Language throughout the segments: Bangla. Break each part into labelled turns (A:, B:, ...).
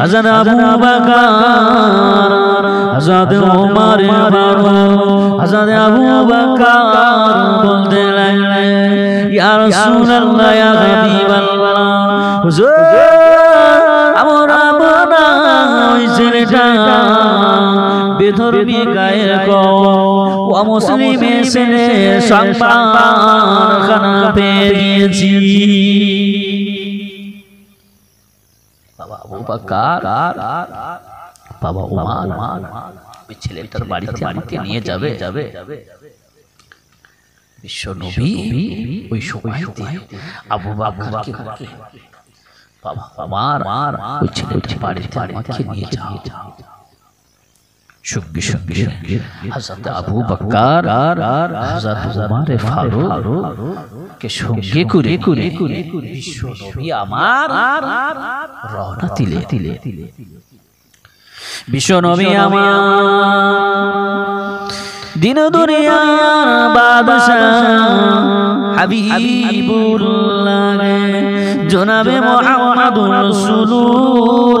A: হযরত আবু বকর, হযরত ওমর ফারুক হযরত আবু বকর বলতে লাগলেন, ইয়া রাসূলুল্লাহ, ইয়া হাবিবাল্লাহ, হুজুর, আমরা বনা ওই ছেলেটা বেধর্মী গায়ের ছেলে সংবাদ খানা পেয়ে গিয়েছি বাবা উমার ওই ছেলেটার বাড়িতে বাড়িতে নিয়ে যাবে যাবে বিশ্ব নবী ওই সময় আবু বাবু বাবা আমার ওই ছেলেটার বাড়িতে বাড়িতে নিয়ে যাও সঙ্গে সঙ্গে সঙ্গে হযরত আবু বকর আর হযরত উমর ফারুক কে সঙ্গে করে করে বিশ্ব নবী আমার রওনা দিলে দিলে বিশ্ব নবী আমার দিন দুনিয়ার বাদশাহ হাবিবুল্লাহ জনাবে মুহাম্মদুর রাসূলুল্লাহ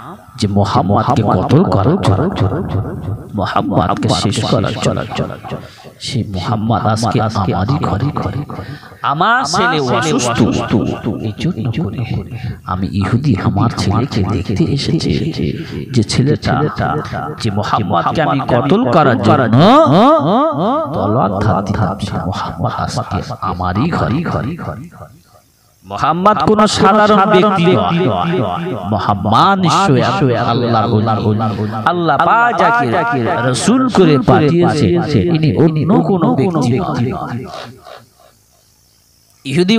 A: যে মোহাম্মদকে কতল করার জন্য মোহাম্মদকে শেষ করার জন্য সেই মোহাম্মদ আজকে আমারই ঘরে ঘরে আমার ছেলে অসুস্থ। আমি ইহুদি আমার ছেলেকে দেখতে এসেছে যে ছেলেটা যে মোহাম্মদকে আমি কতল করার জন্য তলোয়ার ধার সে মোহাম্মদ আজকে আমারই ঘরে ঘরে। ঘরে। মোহাম্মদ কোন সাধারণ ব্যক্তি নয়। মোহাম্মদ নিশ্চয় আল্লাহ আল্লাহ পাক যাকে রাসূল করে পাঠিয়েছে ইনি অন্য কোন ব্যক্তি ইহুদি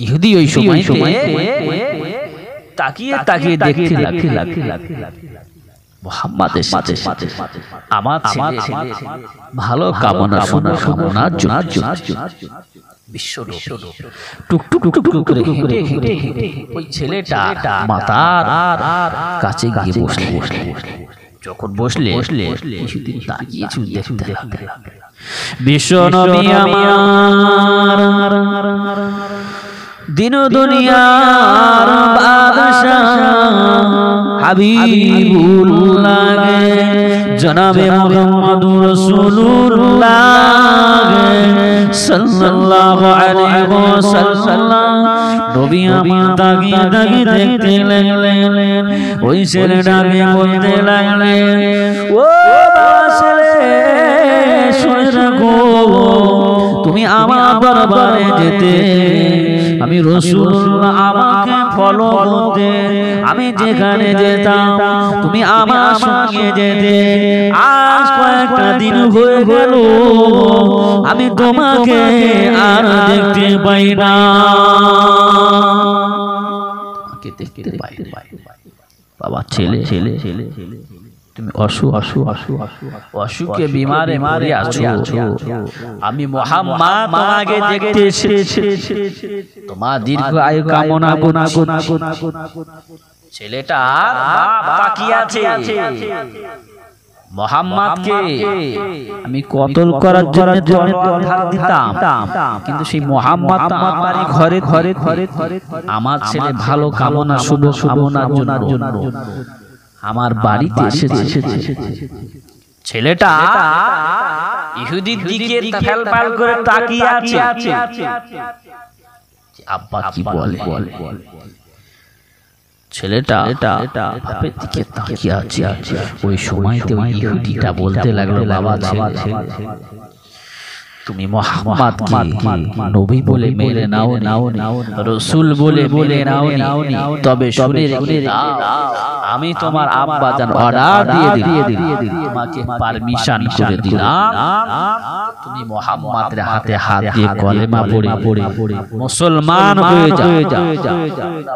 A: ইহুদি ওই সময় সময় তাকিয়ে তাকিয়ে দেখতে লাগতে লাগতে লাগতে মোহাম্মদের সাথে সাথে। আমার ভালো কামনা শোনা টুক টুক টুক টুক করে হেঁটে হেঁটে হেঁটে ওই ছেলেটা মাতার কাছে গিয়ে বসলে বসলে যখন বসলে বসলে কিছুদিন তাকিয়ে চুল দেখতে হবে বিশ্ব নবী আমার দিন দুনিয়ার বাদশাহ হাবিবুল্লাহ জনাবে মুহাম্মদুর রাসূলুল্লাহ সাল্লাল্লাহু আলাইহি ওয়াসাল্লাম নবী আমার তাকিয়ে তাকিয়ে দেখতে লাগলেন ওই ছেলেটাকে বলতে লাগলেন ও ছেলে শুনে রাখো তুমি আমার দরবারে যেতে। আমি রসুল আমাকে ফলো করতে। আমি যেখানে যেতাম, তুমি আমার সঙ্গে যেতে। আজ কয়েকটা দিন হয়ে গেল, আমি তোমাকে আর দেখতে পাই না। দেখতে পাই বাবা, ছেলে ছেলে ছেলে ছেলে। তুমি অসু অসু অসু অসু অসুকে বিমারে মারে আছো। আমি মোহাম্মদ তোমাকে দেখতে এসেছি। তোমার দীর্ঘ আয়ু কামনা গুনা গুনা গুনা ছেলেটা তাকিয়ে আছে। মোহাম্মদকে আমি কতল করার জন্য দিতাম। কিন্তু সেই মোহাম্মদ আমার ঘরে ঘরে ঘরে ঘরে আমার ছেলে ভালো কামনা শুভ কামনার জন্য। আমার বাড়িতে এসেছে। ছেলেটা ইহুদির দিকে ফেলফাল করে তাকিয়ে আছে। আব্বা কি বলে? ছেলেটা বাপের দিকে তাকিয়ে আছে। ওই সময়তে ওই ইহুদিটা বলতে লাগল বাবা ছেলে। তুমি মোহাম্মদ নবী বলে মেনে নাও নাও নাও রসুল বলে বলে নাও নাও তবে শুনে রেখে আমি তোমার আব্বা জান অর্ডার দিয়ে তোমাকে পারমিশন করে দিলাম। তুমি মোহাম্মদের হাতে হাত দিয়ে কলেমা পড়ে। পড়ে। মুসলমান হয়ে যাও।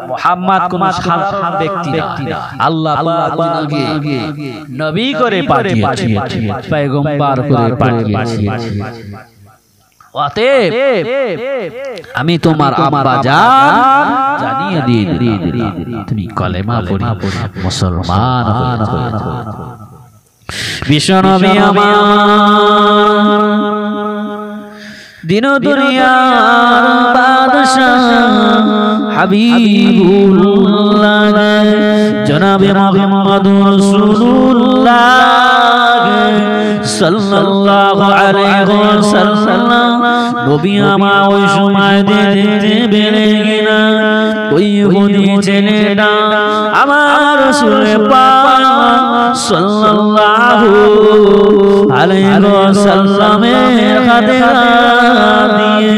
A: মোহাম্মদ কোন সাধারণ ব্যক্তি না। আল্লাহ নবী করে পাঠিয়েছে। পয়গম্বর করে পাঠিয়েছে। অতএব আমি তোমার আব্বা জান জানিয়ে দিয়ে দিই তুমি কলেমা পড়ি মুসলমান হয়ে বিশ্বনবী আমার দিন দুনিয়ার বাদশাহ হাবিবুল্লাহ জনাবে মুহাম্মদুর রাসূলুল্লাহ। সাল্লাল্লাহু আলাইহি ওয়াসাল্লাম, নবী আমার ওই সময় দেখতে বেড়ে গেনা ওই ইহুদি ছেলেটা আমার রাসূল পাক সাল্লাল্লাহু আলাইহি ওয়াসাল্লামের হাত দিয়ে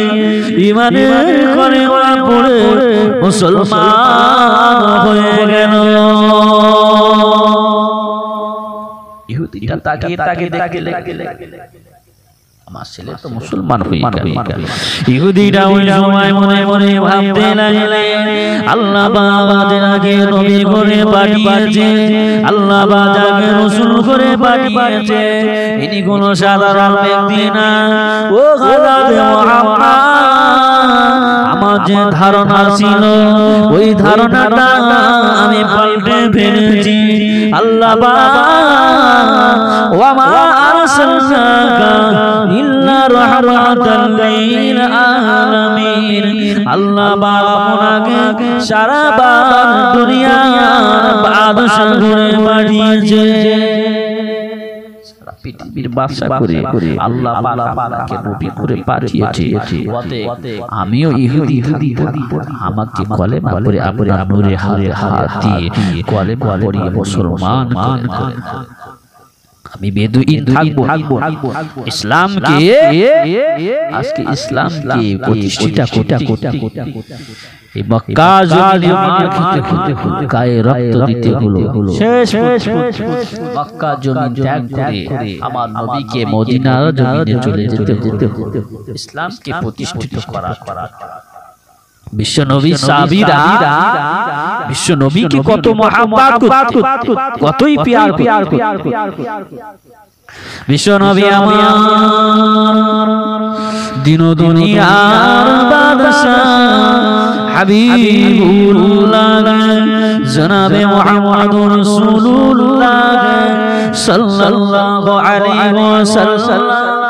A: ইমানের কলেমা পড়ে মুসলমান হয়ে গেল। ইহুদিটা তাকিয়ে তাকিয়ে দেখলে আমার ছেলে তো মুসলমান হয়ে গেল। ইহুদিরা ওই সময় মনে মনে ভাবতে আল্লাহ বাবা যাকে নবী করে পাঠিয়েছে আল্লাহ রসুল করে পাঠিয়েছে ইনি কোনো সাধারণ ব্যক্তি না। ও হযরত মুহাম্মদ। আমার যে ধারণা ছিল ওই ধারণাটা আমি পাল্টে ফেলেছি। আল্লাহ ও আমার আরসালনাকা ইল্লা রাহমাতাল লিল আলামিন। আল্লাহ বাবা সারা বার দুনিয়ার বাদশা করে পাঠিয়েছে। পৃথিবীর বাদশা করে আল্লাহ পাকে নবী করে পাঠিয়েছে। আমিও ইহুদি ইহুদি আমাকে কলে করে নূরে হাতে হাত দিয়ে। পড়িয়ে মুসলমান করে আমি বেদুইন থাকব। ইসলামকে আজকে ইসলামকে প্রতিষ্ঠিতা কোটা কোটা কোটা এই মক্কা জমিনে মার খেতে খেতে গায়ে রক্ত দিতে হলো। শেষ মক্কা জমিন ত্যাগ করে আমার নবীকে মদিনার জমিনে চলে যেতে যেতে ইসলামকে প্রতিষ্ঠিত করা। করা। বিশ্ব নবী সাহাবীরা বিশ্ব কত মহাব্বত কতই পিয়ার পিয়ার বিশ্ব নবী আমার দিন দুনিয়ার বাদশাহ হাবিবুল্লাহ জনাবে মুহাম্মদুর রাসূলুল্লাহ সাল্লাল্লাহু আলাইহি ওয়াসাল্লাম।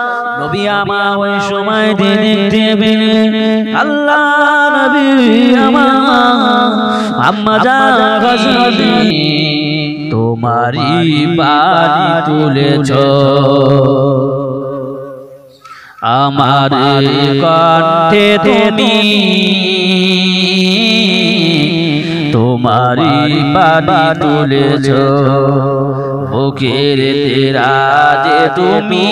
A: নবী আমার ওই সময় দেখতে পেলেন আল্লাহ নবী আম্মা তোমারি বাড়ি তুলেছ। আমার কণ্ঠে তুমি তোমারি তুলেছ। বুকের তেরাজে তুমি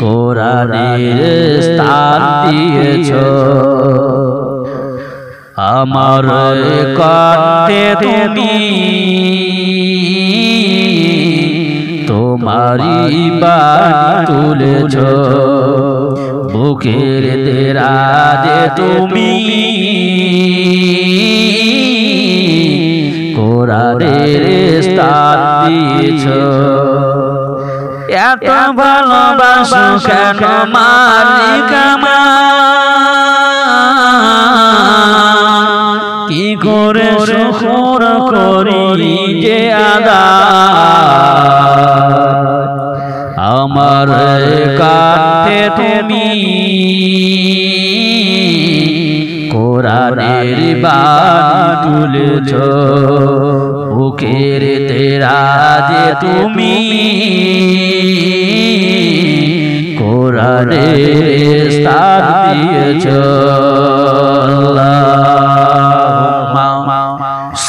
A: কোরআনের স্থান দিয়েছ। আমার কণ্ঠে তুমি তোমারি বাড়ি তুলেছ। বুকের তেরাজে তুমি। কোরআনের স্থান দিয়েছ। এত ভালোবাসো কেন মালিক কি করে শুকর করি যে আদা? আমার কাঠে তুমি কোরআনের বাণী তুলেছ। বুকের তেরাজে তুমি কোরআনের স্থান দিয়েছ।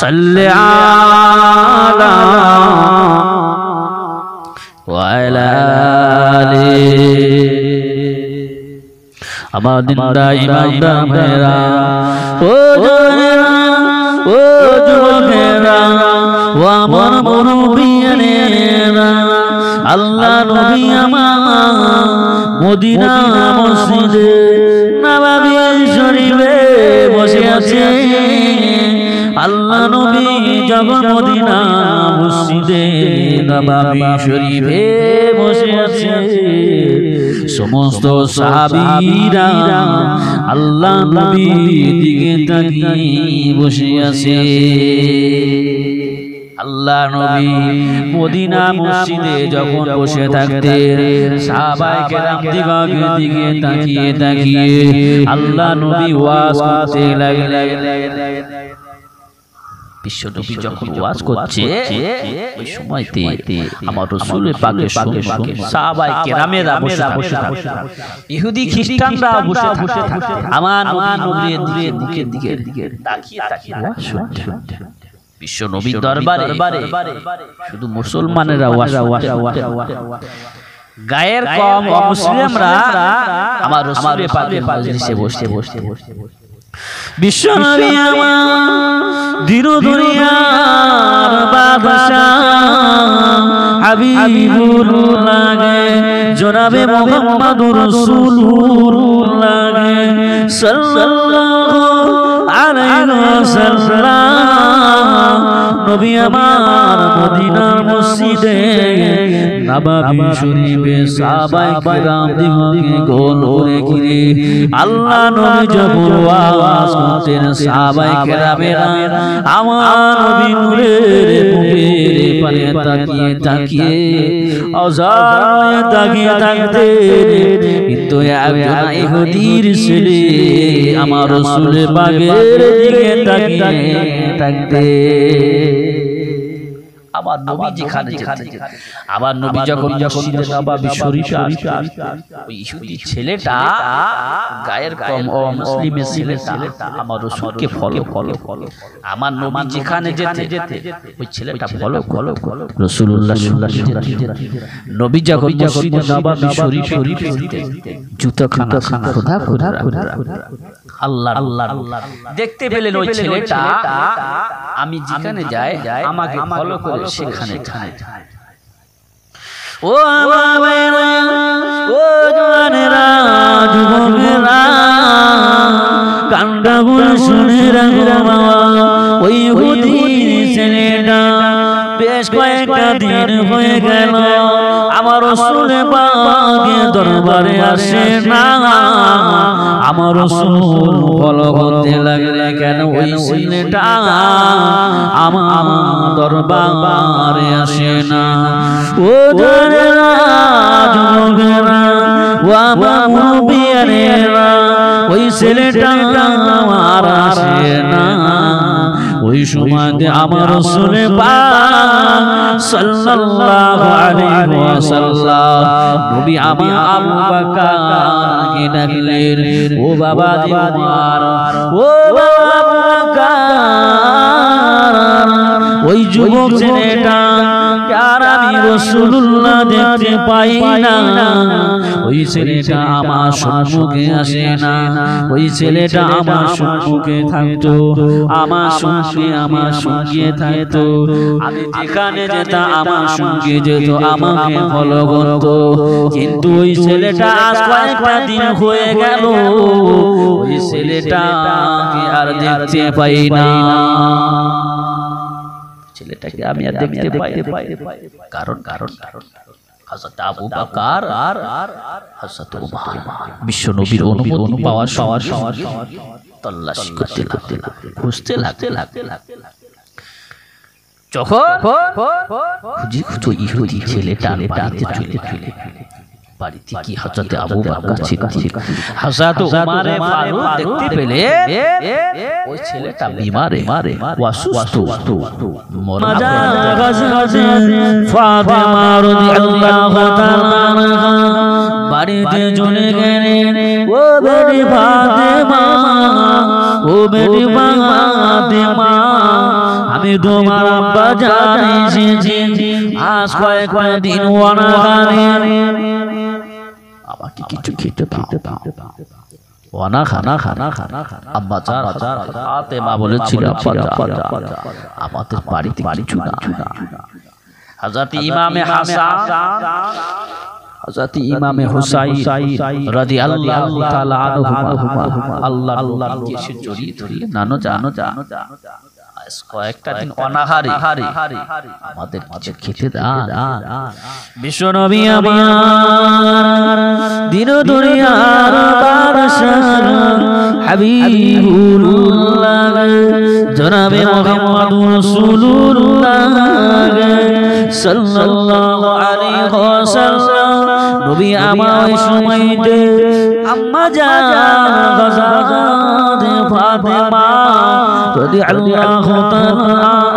A: আল্লাহুম্মা আলি আমার দিনদা ইমানদা মেরা ও জনেরা ও যুবকেরা ও আমার মুরব্বিয়ানেরা আল্লাহ নবী আমার মদিনা মসজিদে নবাবী শরীফে বসে আছে আল্লাহ নবী যখন মদিনা শরীফে বসে আছে সমস্ত আল্লাহ নবী দিকে তাকিয়ে বসে আছে। আল্লাহ নবী মদিনা মসজিদে যখন বসে থাকতেন, সাহাবায়ে কেরাম দিকে তাকিয়ে তাকিয়ে আল্লাহ নবী ওয়াজ করতে লাগলেন। বিশ্ব নবী যখন ওয়াজ করছে ওই সময়তে আমার রসুল পাকে পাকে পাকে সাহাবাই কেরামেরা বসে বসে থাকে ইহুদি খ্রিস্টানরা বসে বসে থাকে আমার নবী নবীর দিকে দিকে দিকে তাকিয়ে তাকিয়ে বিশ্ব নবীর দরবারে শুধু মুসলমানেরা ওয়াজ ওয়াজ ওয়াজ গায়ের কম মুসলিমরা আমার রসুলের পাকে মজলিসে বসতে বসতে বসতে বিশ্ব নবী আমার দিন দুনিয়ার লাগে জনাবে রাসূলুল্লাহ সাল্লাল্লাহু আল্লাহ নবী যখন ওয়াজ করতেন আমার একজন ইহুদির ছেলে আমার রাসূলের বাগের দিকে তাকিয়ে থাকতে আবার নবী যেখানে যেখানে আবার নবী যখন যখন নবাবী শরীফে ওই ইহুদি ছেলেটা গায়ের কম ও মুসলিমের ছেলেটা আমার রসুলকে ফলো ফলো ফলো আমার নবী যেখানে যেতে যেতে ওই ছেলেটা ফলো ফলো ফলো রসুল্লাহ নবী যখন যখন নবাবী শরীফ শরীফে জুতো খানা খানা খোদা খোদা খোদা আল্লাহ আল্লাহ দেখতে পেলেন ওই ছেলেটা আমি যেখানে যাই আমাকে ফলো করে সেখানে ও ও যুবকেরা শুনে রাখো বাবা। ওই ছেলেটা বেশ কয়েকটা দিন হয়ে গেল। আমার রসুলে পাকে দরবারে আসে না। আমার রসুল ফলো করতে লাগলে কেন ওই ছেলেটা আমার দরবারে আসে না? ও জানেরা যুবকেরা আমার মুরব্বিয়ানেরা ওই ছেলেটা আমার আসে না। সময়তে আমার রসুলে সাল্লাল্লাহু আলাইহি ওয়াসাল্লাম। নবী আমার আবু বকরকে ডাকলেন ও বাবা আমার ও বাবা বকর ওই যুবক ছেলেটা আর আমি রাসূলুল্লাহ দেখতে পাই না। ওই ছেলেটা আমার সম্মুখে আসে না। ওই ছেলেটা আমার সম্মুখে থাকতো, আমার সঙ্গে আমার সঙ্গে থাকতো। আমি যেখানে যেতাম আমার সঙ্গে যেত, আমাকে ফলো করতো। কিন্তু ওই ছেলেটা আজ কয়েকটা দিন হয়ে গেল। ওই ছেলেটাকে আর দেখতে পাই না। ছেলেটাকে আমি আর দেখতে পাই কারণ কারণ কারণ হযরত আবু বকর আর হযরত উমর বিশ্ব নবীর অনুমতি পাওয়ার পাওয়ার সঙ্গে তল্লাশি করতে লাগতে খুঁজতে লাগতে লাগতে লাগতে যখন খুঁজি খুঁজো ইহুদি ছেলেটা বাড়িতে চলে চলে বাড়িতে কি হযরত আবু বকর ছিলেন। হযরত উমর ফারুক দেখতে পেলে ওই ছেলেটা বিমারে মারে অসুস্থ মরা ফাতেমা রাদিয়াল্লাহু তাআলা বাড়িতে চলে গেলেন। ও মেরি ফাতেমা। ও ফাতেমা। আমি তোমার আব্বা জানি আজ কয়েক কয়েক দিন অনাহারে। কিছু খেতে আমাদের আমাদের খেতে দিন দুনিয়ার বাদশাহ হাবিবুল্লাহ, জনাবে মুহাম্মদুর রাসূলুল্লাহ সাল্লাল্লাহু আলাইহি ওয়াসাল্লাম। নবী আমার ওই সময়তে আম্মা জান গজাদ ফাতেমা, রাদিয়াল্লাহু তাআলা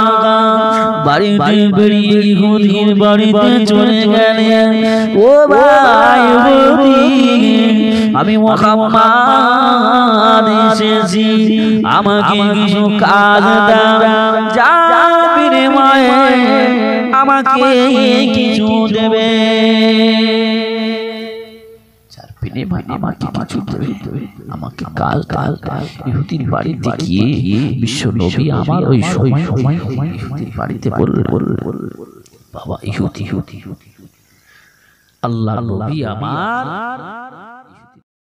A: বাড়িতে বেরিয়ে ইহুদির বাড়িতে চলে গেলেন। ও ভাই আমি মোহাম্মদ এসেছি, আমাকে কিছু কাজ দাও। যা বিনিময়ে আমাকে কিছু দেবে। আমাকে কিছু দেবে আমাকে কাল কাল কাল ইহুদির বাড়িতে গিয়ে বিশ্ব নবী আমার ওই সময় সময় ইহুদির বাড়িতে বলল বাবা ইহুদি ইহুদি ইহুদি আল্লাহ নবী আমার